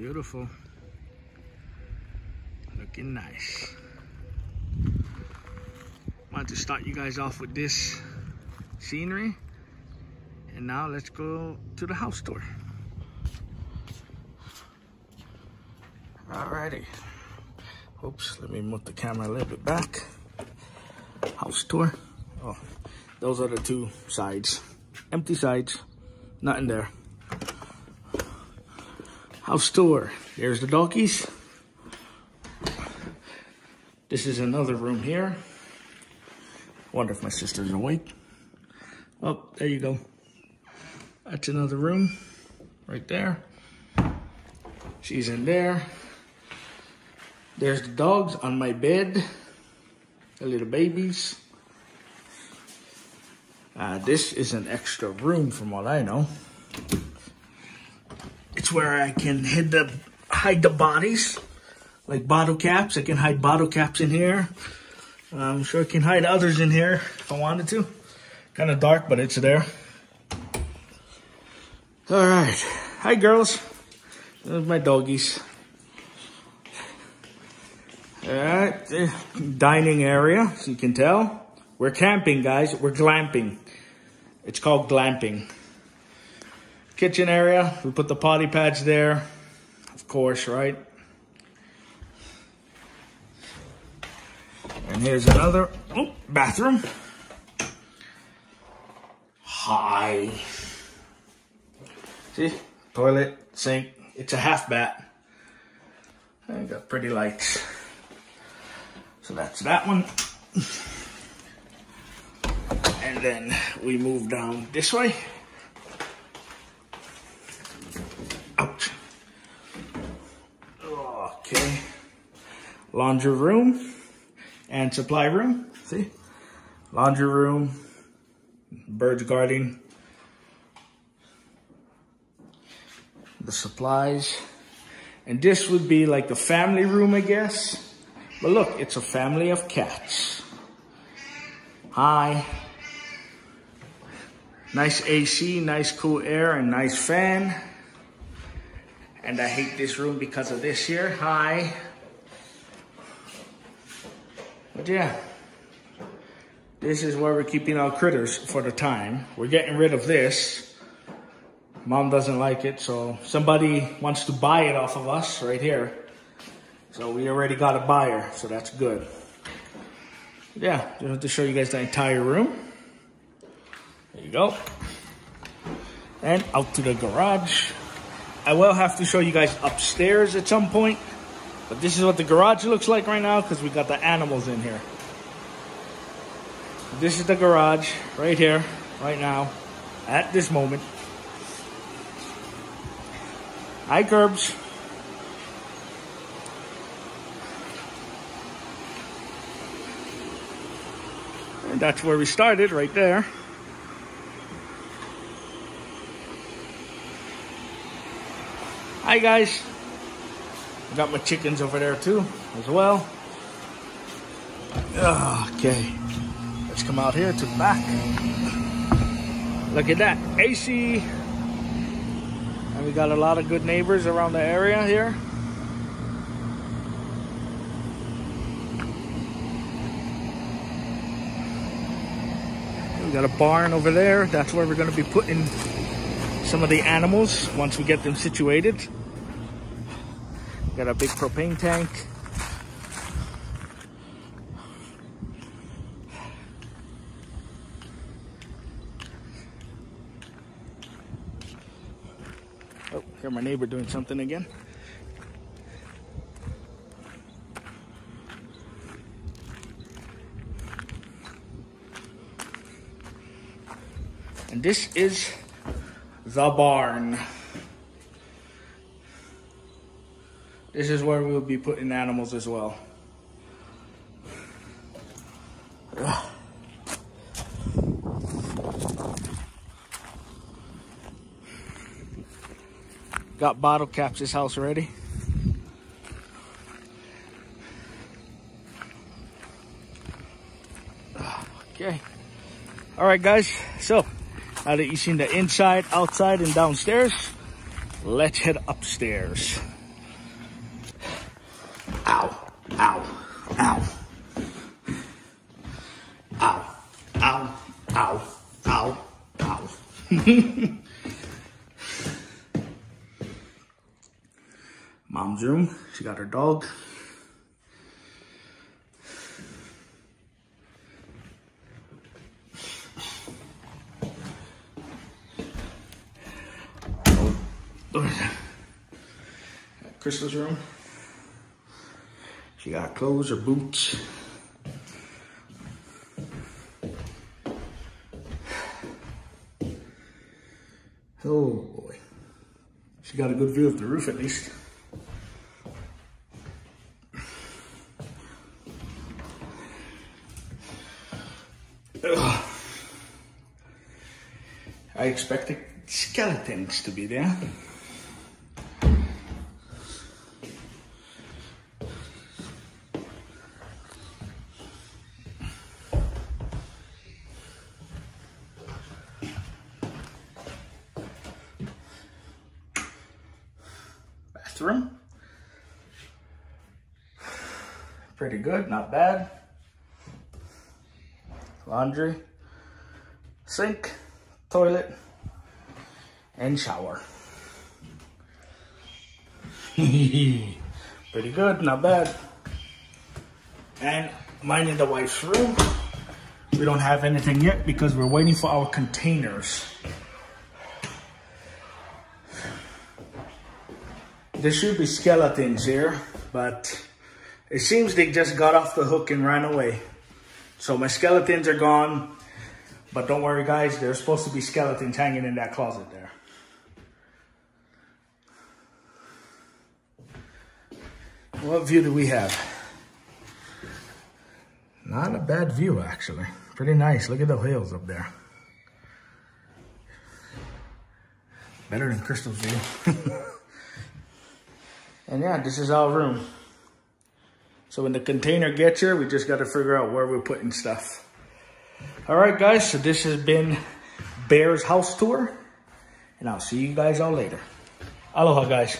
Beautiful. Looking nice. Want to start you guys off with this scenery. And now let's go to the house tour. Alrighty. Oops, let me move the camera a little bit back. House tour. Oh, those are the two sides. Empty sides, nothing there. House tour. There's the doggies. This is another room here. Wonder if my sister's awake. Oh, there you go. That's another room right there. She's in there. There's the dogs on my bed, the little babies. Uh, this is an extra room from what I know. It's where I can hide the, hide the bodies, like bottle caps. I can hide bottle caps in here. I'm sure I can hide others in here if I wanted to. Kind of dark, but it's there. All right. Hi, girls. There's my doggies. All right. Dining area, as you can tell. We're camping, guys. We're glamping. It's called glamping. Kitchen area. We put the potty pads there. Of course, right? And here's another oh, bathroom. Hi. See? Toilet, sink. It's a half bat. I got pretty lights. So that's that one. And then we move down this way. Ouch. Okay. Laundry room and supply room. See? Laundry room, birds guarding, the supplies. And this would be like the family room, I guess. But look, it's a family of cats. Hi. Nice AC, nice cool air, and nice fan. And I hate this room because of this here. Hi. But yeah, this is where we're keeping our critters for the time. We're getting rid of this. Mom doesn't like it, so somebody wants to buy it off of us right here. So we already got a buyer, so that's good. Yeah, just to show you guys the entire room. There you go. And out to the garage. I will have to show you guys upstairs at some point. But this is what the garage looks like right now because we got the animals in here. This is the garage right here, right now, at this moment. Hi, Curbs. And that's where we started, right there. Hi, guys. Got my chickens over there too, as well. Okay, let's come out here to the back. Look at that, AC. And we got a lot of good neighbors around the area here. We got a barn over there. That's where we're gonna be putting some of the animals once we get them situated. Got a big propane tank. Oh, hear my neighbor doing something again. And this is the barn. This is where we'll be putting animals as well. Got bottle caps this house already. Okay. All right, guys. So now that you've seen the inside, outside, and downstairs, let's head upstairs. Mom's room. She got her dog. Crystal's room. She got clothes or boots. Oh boy. She got a good view of the roof at least. Ugh. I expected skeletons to be there. Bathroom. Pretty good, not bad. Laundry, sink, toilet, and shower. Pretty good, not bad. And mine in the wife's room. We don't have anything yet because we're waiting for our containers. There should be skeletons here, but it seems they just got off the hook and ran away. So my skeletons are gone, but don't worry guys, there's supposed to be skeletons hanging in that closet there. What view do we have? Not a bad view actually. Pretty nice, look at the hills up there. Better than Crystal's view. And yeah, this is our room. So when the container gets here, we just got to figure out where we're putting stuff. All right, guys, so this has been Bear's house tour. And I'll see you guys all later. Aloha, guys.